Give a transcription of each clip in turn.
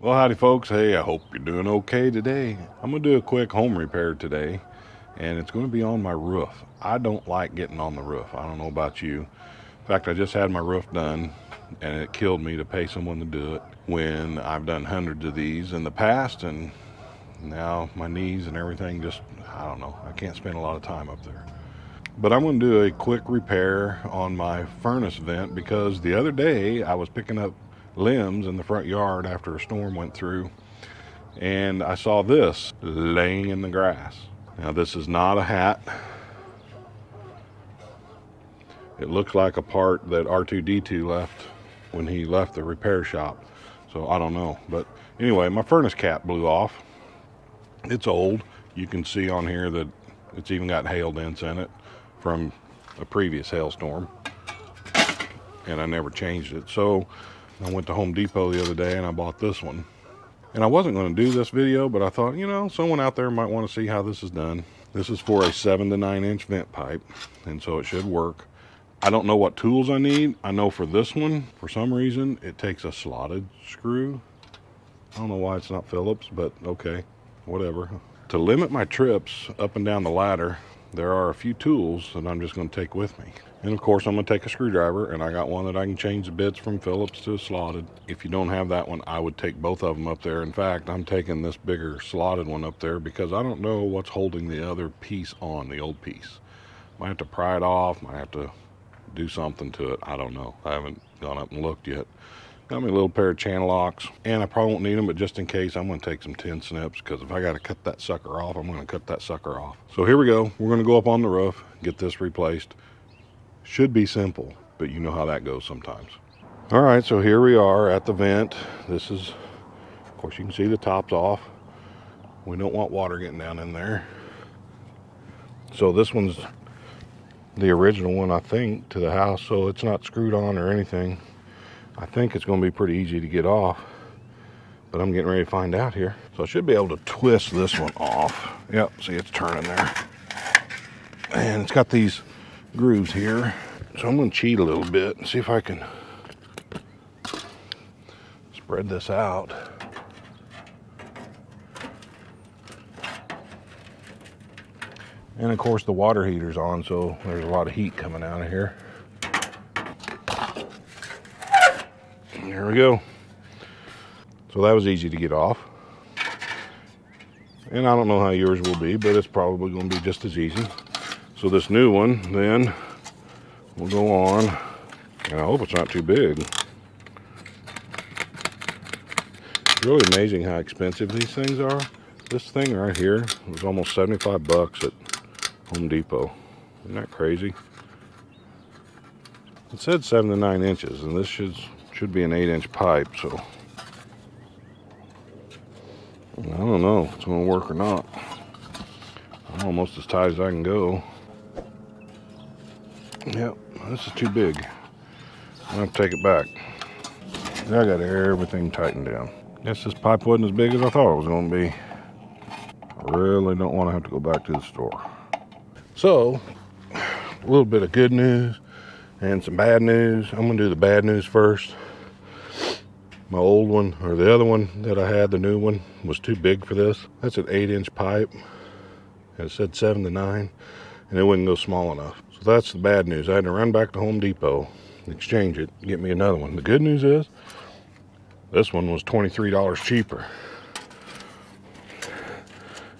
Well, howdy, folks. Hey, I hope you're doing okay today. I'm going to do a quick home repair today, and it's going to be on my roof. I don't like getting on the roof. I don't know about you. In fact, I just had my roof done, and it killed me to pay someone to do it when I've done hundreds of these in the past, and now my knees and everything just, I don't know. I can't spend a lot of time up there. But I'm going to do a quick repair on my furnace vent because the other day I was picking up limbs in the front yard after a storm went through and I saw this laying in the grass. Now this is not a hat. It looks like a part that R2-D2 left when he left the repair shop. So I don't know. But anyway, my furnace cap blew off. It's old. You can see on here that it's even got hail dents in it from a previous hailstorm. And I never changed it. So I went to Home Depot the other day and I bought this one. And I wasn't going to do this video, but I thought, you know, someone out there might want to see how this is done. This is for a 7 to 9 inch vent pipe, and so it should work. I don't know what tools I need. I know for this one, for some reason, it takes a slotted screw. I don't know why it's not Phillips, but okay, whatever. To limit my trips up and down the ladder, there are a few tools that I'm just going to take with me. And of course, I'm going to take a screwdriver, and I got one that I can change the bits from Phillips to slotted. If you don't have that one, I would take both of them up there. In fact, I'm taking this bigger slotted one up there because I don't know what's holding the other piece on, the old piece. Might have to pry it off, might have to do something to it. I don't know. I haven't gone up and looked yet. Got me a little pair of channel locks, and I probably won't need them, but just in case, I'm going to take some tin snips because if I got to cut that sucker off, I'm going to cut that sucker off. So here we go. We're going to go up on the roof, get this replaced. Should be simple, but you know how that goes sometimes. All right, so here we are at the vent. This is, of course, you can see the top's off. We don't want water getting down in there. So this one's the original one, I think, to the house, so it's not screwed on or anything. I think it's going to be pretty easy to get off, but I'm getting ready to find out here. So I should be able to twist this one off. Yep, see it's turning there. And it's got these grooves here. So I'm going to cheat a little bit and see if I can spread this out. And of course the water heater's on, so there's a lot of heat coming out of here. There we go. So that was easy to get off. And I don't know how yours will be, but it's probably going to be just as easy. So this new one then will go on, and I hope it's not too big. It's really amazing how expensive these things are. This thing right here was almost 75 bucks at Home Depot. Isn't that crazy? It said seven to nine inches, and this should should be an eight inch pipe, so I don't know if it's gonna work or not. I'm almost as tight as I can go. Yep, this is too big. I'm gonna take it back. I got everything tightened down. Guess this pipe wasn't as big as I thought it was gonna be. I really don't wanna have to go back to the store. So, a little bit of good news and some bad news. I'm gonna do the bad news first. My old one, or the other one that I had, the new one, was too big for this. That's an eight inch pipe. It said seven to nine, and it wouldn't go small enough. So that's the bad news. I had to run back to Home Depot, exchange it, get me another one. The good news is, this one was $23 cheaper.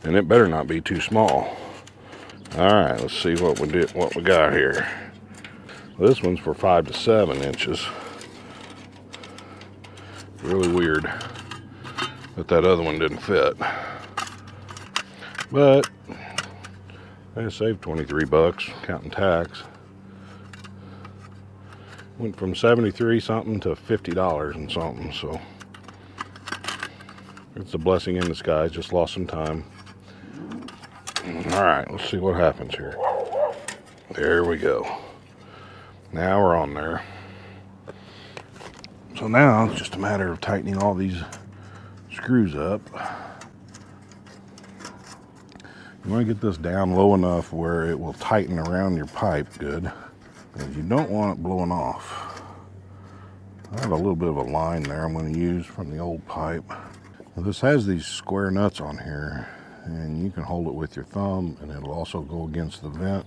And it better not be too small. All right, let's see what we did, what we got here. This one's for five to seven inches. Really weird that that other one didn't fit. But I saved 23 bucks counting tax. Went from 73 something to $50 and something, so it's a blessing in disguise. Just lost some time. All right, let's see what happens here. There we go. Now we're on there. So now it's just a matter of tightening all these screws up. You want to get this down low enough where it will tighten around your pipe good. Because you don't want it blowing off. I have a little bit of a line there I'm going to use from the old pipe. Now this has these square nuts on here and you can hold it with your thumb and it'll also go against the vent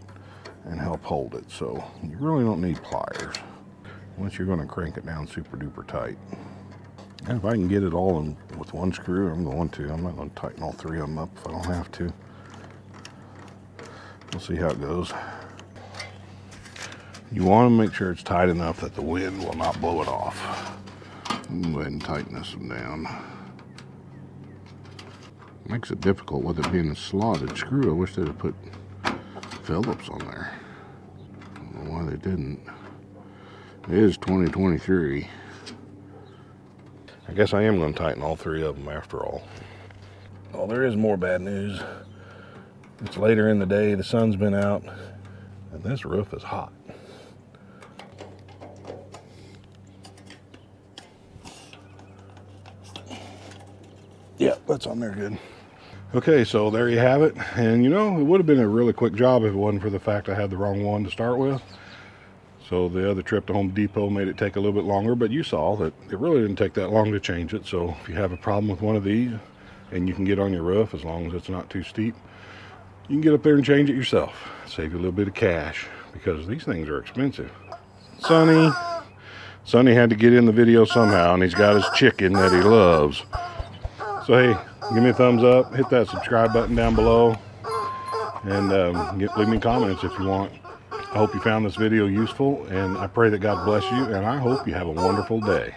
and help hold it. So you really don't need pliers unless you're going to crank it down super duper tight. And if I can get it all in with one screw, I'm going to. I'm not going to tighten all three of them up if I don't have to. We'll see how it goes. You want to make sure it's tight enough that the wind will not blow it off. Go ahead and tighten this one down. Makes it difficult with it being a slotted screw. I wish they'd have put Phillips on there. I don't know why they didn't. It is 2023. I guess I am going to tighten all three of them after all. Oh, there is more bad news. It's later in the day, the sun's been out, and this roof is hot. Yep, that's on there good. Okay, so there you have it. And you know, it would have been a really quick job if it wasn't for the fact I had the wrong one to start with. So the other trip to Home Depot made it take a little bit longer, but you saw that it really didn't take that long to change it. So if you have a problem with one of these and you can get on your roof as long as it's not too steep, you can get up there and change it yourself. Save you a little bit of cash because these things are expensive. Sonny, Sonny had to get in the video somehow and he's got his chicken that he loves. So hey, give me a thumbs up, hit that subscribe button down below, and um, get, leave me comments if you want. I hope you found this video useful, and I pray that God bless you, and I hope you have a wonderful day.